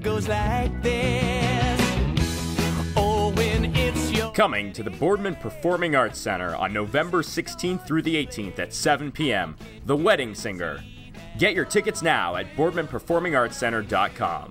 goes like this. Oh, when it's your Coming to the Boardman Performing Arts Center on November 16th through the 18th at 7 p.m. The Wedding Singer. Get your tickets now at BoardmanPerformingArtsCenter.com.